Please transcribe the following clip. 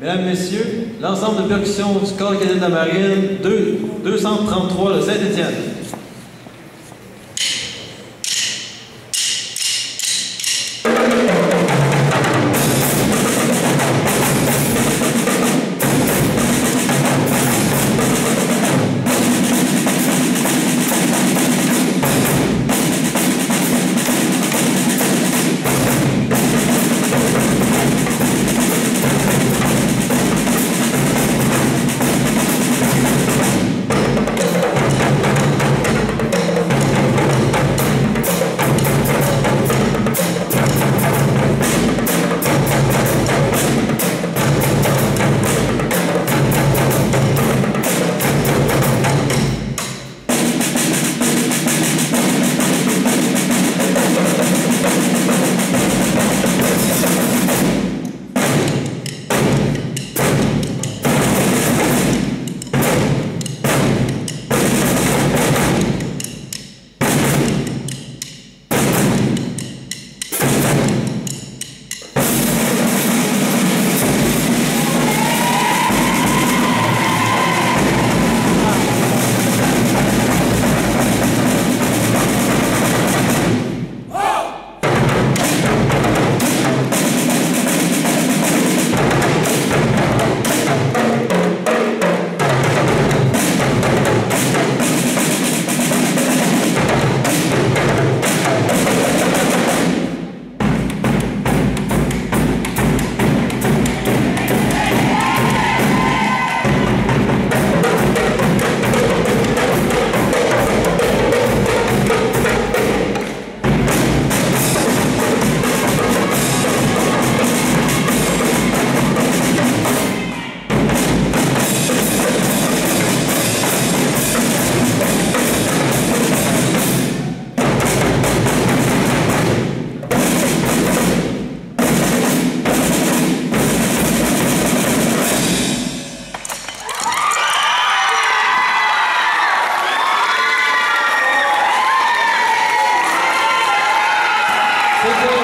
Mesdames, Messieurs, l'ensemble de percussion du corps cadet de la marine, 2, 233 de Saint-Étienne. 谢谢。